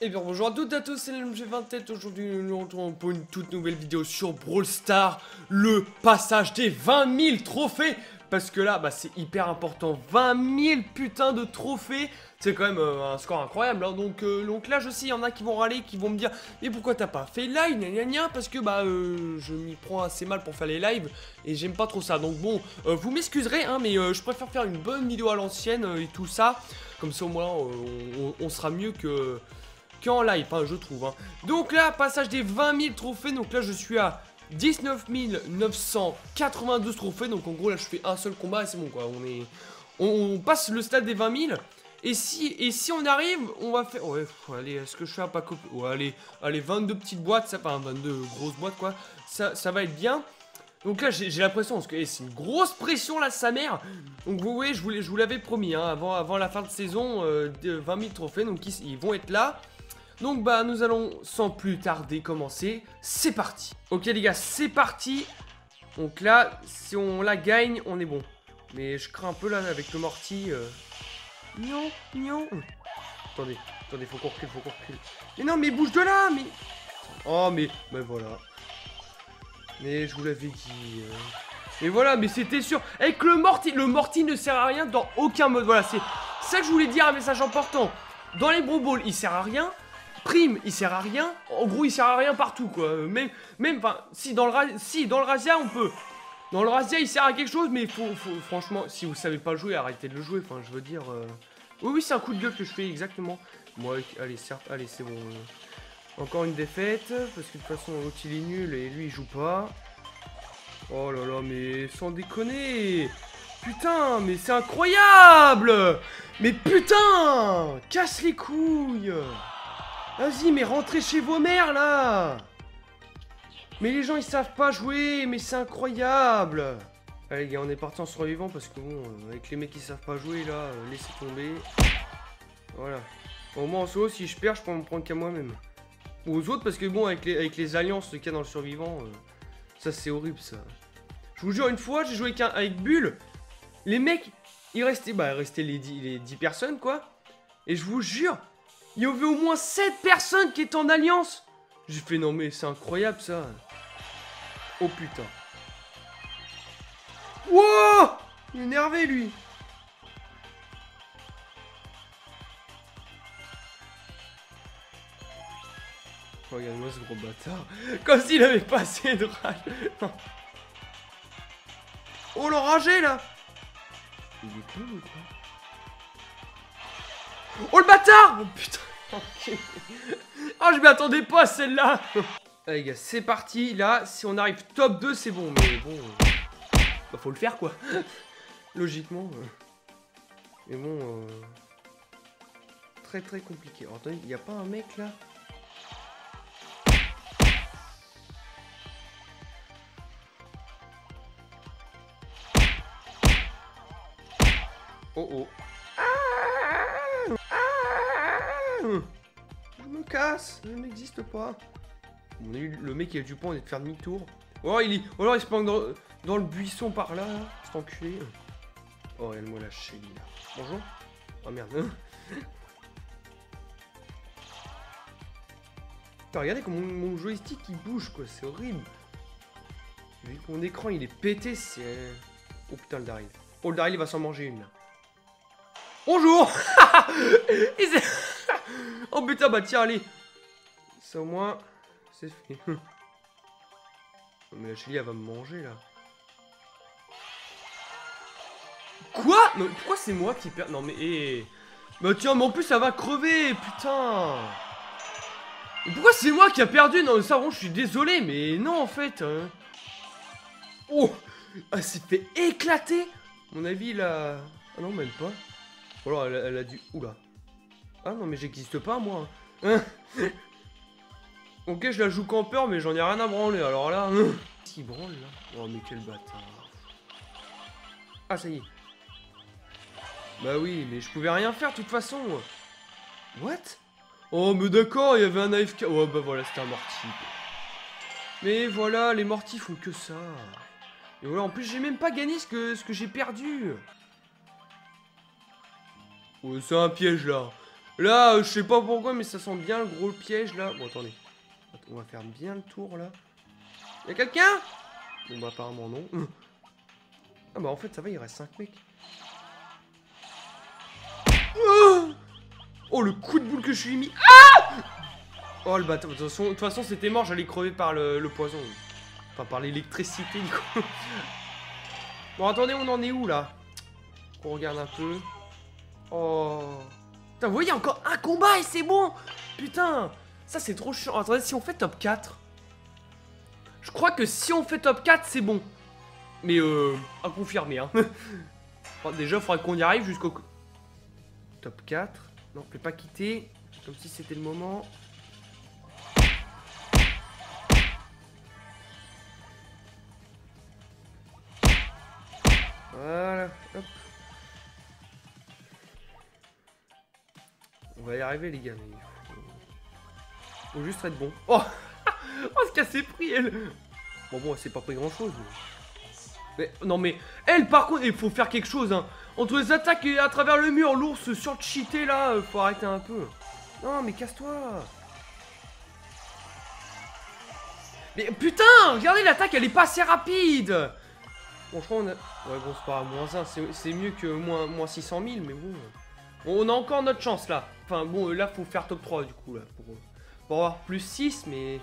Et bien bonjour à toutes et à tous, c'est l'MG20 tête. Aujourd'hui nous nous retrouvons pour une toute nouvelle vidéo sur Brawl Stars, le passage des 20 000 trophées. Parce que là, bah, c'est hyper important, 20 000 putains de trophées, c'est quand même euh, un score incroyable. hein. Donc, euh, donc là je sais, il y en a qui vont râler, qui vont me dire Mais pourquoi t'as pas fait live, gna gna gna? Parce que bah euh, je m'y prends assez mal pour faire les lives et j'aime pas trop ça. Donc bon, vous m'excuserez, hein, mais je préfère faire une bonne vidéo à l'ancienne et tout ça. Comme ça au moins on sera mieux que qu'en live, hein, je trouve. hein. Donc là, passage des 20 000 trophées. Donc là, je suis à 19 992 trophées. Donc en gros, là, je fais un seul combat et c'est bon, quoi. On est, on, passe le stade des 20 000. Et si, et si on arrive, on va faire. Ouais, allez, est-ce que je fais un pack Ouais, allez, allez, 22 petites boîtes, ça, enfin 22 grosses boîtes, quoi. Ça, ça va être bien. Donc là, j'ai l'impression, parce que eh, c'est une grosse pression là, sa mère. Donc vous voyez, je vous, l'avais promis, hein, avant, avant la fin de saison, euh, de 20 000 trophées, donc ils vont être là. Donc bah nous allons sans plus tarder commencer, c'est parti Ok les gars, c'est parti Donc là, si on la gagne, on est bon. Mais je crains un peu là avec le morty. Euh... Non, non Attendez, attendez, faut qu'on recule, faut qu'on. Mais non, mais bouge de là, mais... Oh mais, mais voilà. Mais je vous l'avais dit... euh. Mais voilà, mais c'était sûr. Avec le morty, le morty ne sert à rien dans aucun mode. Voilà, c'est ça que je voulais dire, un message important. Dans les Bro il sert à rien. Prime, il sert à rien. En gros, il sert à rien partout, quoi. Même, même, enfin, si dans le si dans le Razia, on peut. Dans le Razia, il sert à quelque chose, mais faut, faut- franchement, si vous savez pas jouer, arrêtez de le jouer. Enfin, je veux dire. euh, Oui, oui, c'est un coup de gueule que je fais exactement. Moi, allez, certes, allez, c'est bon. Encore une défaite, parce que de toute façon, l'autre est nul et lui il joue pas. Oh là là, mais sans déconner Putain, mais c'est incroyable Mais putain Casse les couilles Vas-y, mais rentrez chez vos mères, là Mais les gens, ils savent pas jouer, mais c'est incroyable Allez, les gars, on est parti en survivant, parce que bon, euh, avec les mecs qui savent pas jouer, là, euh, laissez tomber. Voilà. Au moins, en solo, si je perds, je peux me prendre qu'à moi-même. Ou aux autres, parce que bon, avec les, alliances qu'il y a dans le survivant, euh, ça, c'est horrible, ça. Je vous jure, une fois, j'ai joué avec, un- avec Bull. Les mecs, il restait, bah, il restait les 10, les 10 personnes, quoi. Et je vous jure, il y avait au moins 7 personnes qui étaient en alliance. J'ai fait, non, mais c'est incroyable, ça. Oh putain. Wow Il est énervé, lui. Regarde-moi ce gros bâtard. Comme s'il avait pas assez de rage. Oh l'enragé là Il est con ou quoi? Oh le bâtard Oh putain Oh je m'y attendais pas celle-là Allez les gars, c'est parti. Là, si on arrive top 2, c'est bon. Mais bon... euh, Bah faut le faire quoi. Logiquement. euh. Mais bon... euh, Très très compliqué. Alors, attendez, il y a pas un mec là? Oh oh. Casse, je n'existe pas. On a eu le mec qui a du point de faire demi-tour. Oh, il est... oh alors il se planque dans... dans le buisson par là, cet enculé. Oh, regarde-moi la chérie là. Bonjour. Oh merde. Putain, regardez comment mon, mon joystick il bouge quoi, c'est horrible. Vu que mon écran il est pété, c'est. Oh putain, le Daryl. Oh, le Daryl il va s'en manger une là. Bonjour Oh putain, bah tiens, allez Ça au moins, c'est fait. Mais la Shelly, elle va me manger, là. Quoi? Pourquoi c'est moi qui perds Non mais, Bah tiens, mais en plus, ça va crever, putain pourquoi c'est moi qui a perdu? Non, ça, bon, je suis désolé, mais non, en fait. hein. Oh Elle s'est fait éclater Mon avis, là... Ah non, même pas. Ou alors elle, a- dû. Oula. Ah non, mais j'existe pas moi. Hein? Ok, je la joue campeur, mais j'en ai rien à branler. Alors là. hein. Qui branle là Oh, mais quel bâtard. Ah, ça y est. Bah oui, mais je pouvais rien faire de toute façon. What? Oh, mais d'accord, il y avait un AFK. Oh, bah voilà, c'était un morty. Mais voilà, les mortis font que ça. Et voilà, en plus, j'ai même pas gagné ce que, ce que j'ai perdu. Ouais, c'est un piège là. Là, euh, je sais pas pourquoi, mais ça sent bien le gros piège, là. Bon, attendez. On va faire bien le tour, là. Y'a quelqu'un? Bon, bah, apparemment, non. Ah, bah, en fait, ça va, il reste 5 mecs. Oh, le coup de boule que je suis mis. Ah Oh, le bâtard. De toute façon, c'était mort, j'allais crever par le, poison. Enfin, par l'électricité, du. Bon, attendez, on en est où, là? On regarde un peu. Oh... Putain, vous voyez, encore un combat et c'est bon Putain Ça, c'est trop chiant. Attendez, si on fait top 4... Je crois que si on fait top 4, c'est bon. Mais, euh... À confirmer, hein. déjà, il faudrait qu'on y arrive jusqu'au... Top 4. Non, on peut pas quitter. Comme si c'était le moment. Voilà. On va y arriver les gars, mais faut... faut juste être bon. Oh Oh ce qu'elle s'est pris elle Bon bon, elle s'est pas pris grand chose. Mais... non mais, elle par contre, il faut faire quelque chose hein. Entre les attaques et à travers le mur, l'ours sur cheaté là, euh, faut arrêter un peu. Non mais casse-toi Mais putain, regardez l'attaque, elle est pas assez rapide Bon, je crois on a... Ouais, bon, c'est pas moins 1, c'est mieux que moins, moins 600 000, mais bon... On a encore notre chance, là. Enfin, bon, là, faut faire top 3, du coup, là. Pour, pour avoir plus 6, mais...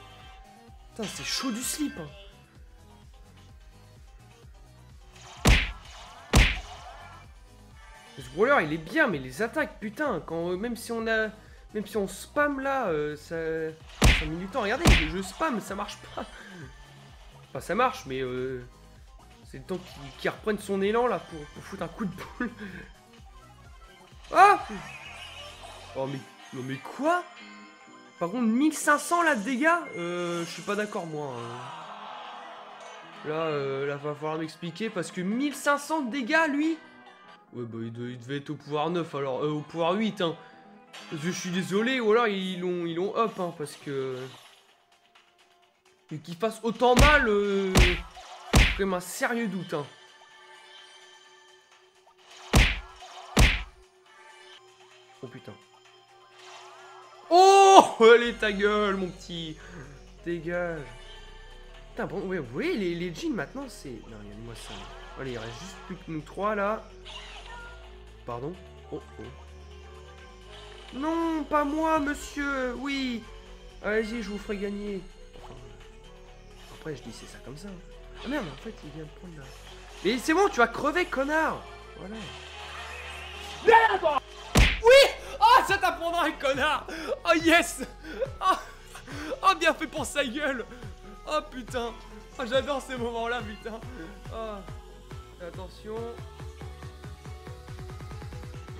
Putain, c'est chaud du slip, hein. Ce brawler, il est bien, mais les attaques, putain, quand, même si on a... Même si on spam, là, euh, ça... Ça met du temps. Regardez, je spam, ça marche pas. Enfin, ça marche, mais... Euh... C'est le temps qu'il reprenne son élan là pour, foutre un coup de boule. Ah Oh mais, non mais quoi? Par contre 1500 là de dégâts euh, Je suis pas d'accord moi. Hein. Là, euh, là va falloir m'expliquer parce que 1500 de dégâts lui? Ouais bah il, devait être au pouvoir 9 alors, euh, au pouvoir 8 hein. Je suis désolé, ou alors ils l'ont ils l'ont up hein, parce que... Et qu'il fasse autant mal... Euh même un sérieux doute. Hein. Oh putain. Oh Allez ta gueule mon petit Dégage Putain bon ouais, voyez les, les jeans maintenant c'est... Non regardez-moi ça. Allez il reste juste plus que nous trois là. Pardon Oh oh. Non pas moi monsieur Oui Allez-y je vous ferai gagner. après je dis c'est ça comme ça. Ah merde, en fait, il vient de prendre là. Mais c'est bon, tu vas crever, connard Voilà. Ça t'apprendra, connard Oh, yes oh, oh, bien fait pour sa gueule Oh, putain Oh, j'adore ces moments-là, putain oh. Attention.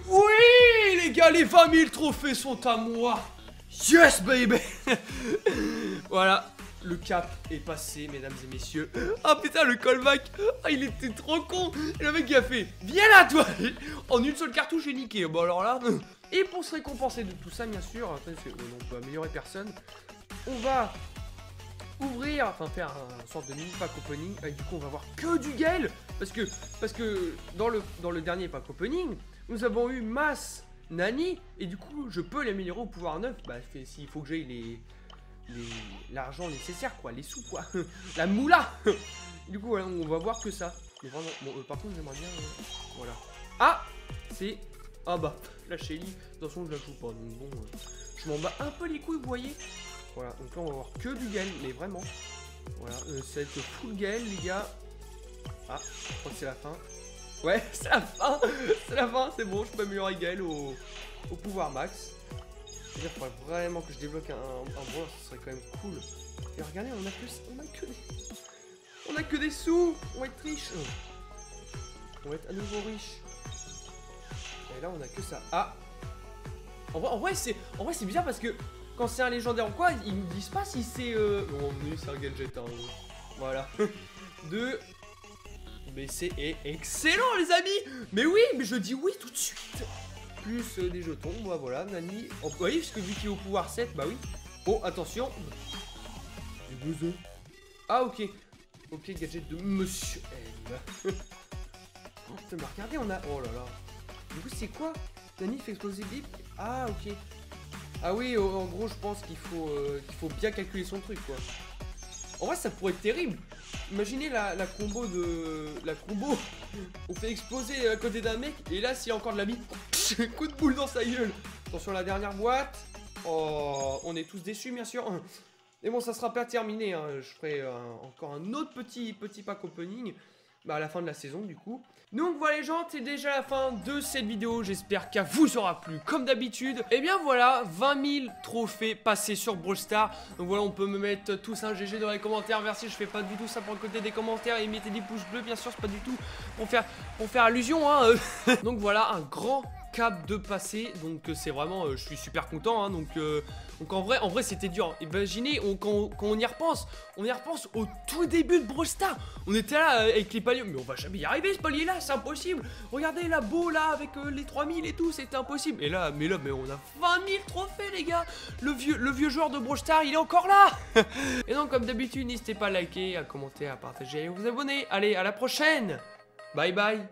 Oui, les gars, les 20 000 trophées sont à moi Yes, baby Voilà, le cap est passé, mesdames et messieurs. Ah putain, le callback Ah, il était trop con Le mec, il a fait « Viens là, toi !» En une seule cartouche, j'ai niqué. Bon, alors là... Et pour se récompenser de tout ça, bien sûr, parce que on peut améliorer personne, on va ouvrir, enfin faire un sorte de mini pack opening. Du coup, on va voir que du Gale Parce que, parce que dans, le, dans le dernier pack opening, nous avons eu Mass, Nani, et du coup, je peux l'améliorer au pouvoir 9. Bah, s'il faut que j'aille les l'argent nécessaire, quoi, les sous, quoi. La moula Du coup, on va voir que ça. Mais vraiment, bon, euh, par contre, j'aimerais bien... Euh, voilà. Ah C'est... Ah bah, la Shelly, de toute façon, je la joue pas, donc bon... Euh, je m'en bats un peu les couilles, vous voyez Voilà, donc là, on va voir que du Gaël, mais vraiment. Voilà, ça va full les gars. Ah, je crois que c'est la fin. Ouais, c'est la fin C'est la fin, c'est bon, je peux améliorer Gaël au, au pouvoir max. Il faudrait vraiment que je débloque un, un, ce serait quand même cool. Et regardez, on a que, on a que des... On a que des sous On va être riche On va être à nouveau riche. Et là, on a que ça. Ah En vrai, en vrai c'est bizarre parce que quand c'est un légendaire ou quoi, ils nous disent pas si c'est... Euh... Bon, c'est un gadget, hein. Voilà. Deux. Mais c'est excellent, les amis Mais oui, mais je dis oui tout de suite plus euh, des jetons. Bah voilà, Nani. Oh, oui, parce que vu qu'il est au pouvoir 7, bah oui. Oh, attention. Ah, ok. Ok, gadget de Monsieur M. oh, putain, mais regardez, on a. Oh là là. Du coup, c'est quoi Nani fait exploser Bip Ah, ok. Ah oui, en gros, je pense qu'il faut, euh, qu'il faut bien calculer son truc, quoi. En vrai, ça pourrait être terrible. Imaginez la, la combo de... La combo. On fait exploser à côté d'un mec, et là, s'il y a encore de la vie, coup de boule dans sa gueule. Attention, la dernière boîte. Oh, on est tous déçus, bien sûr. Mais bon, ça sera pas terminé. Hein. Je ferai euh, encore un autre petit, petit pack opening bah, à la fin de la saison du coup. Donc voilà les gens, c'est déjà la fin de cette vidéo, j'espère qu'elle vous aura plu comme d'habitude. Et eh bien voilà, 20 000 trophées passés sur Brawl. Donc voilà, on peut me mettre tous un GG dans les commentaires, merci, je fais pas du tout ça pour le côté des commentaires et mettez des pouces bleus bien sûr, c'est pas du tout pour faire, pour faire allusion. Hein. Donc voilà, un grand de passer. Donc euh, c'est vraiment euh, je suis super content hein, donc euh, donc en vrai en vrai c'était dur. Imaginez on, quand, on y repense on y repense au tout début de Brawl on était là avec les paliers. Mais on va jamais y arriver ce palier là c'est impossible. Regardez la beau là avec les 3000 et tout c'était impossible. Et là mais là mais on a 20 000 trophées les gars. Le vieux le vieux joueur de Brawl il est encore là. Et donc comme d'habitude n'hésitez pas à liker à commenter à partager et à vous abonner. Allez à la prochaine. Bye bye